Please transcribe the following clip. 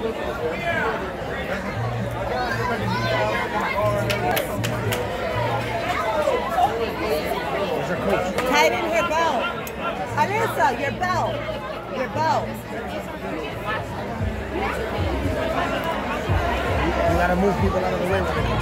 Tighten her belt. Alyssa, your belt. Your belt. You gotta move people out of the way the way.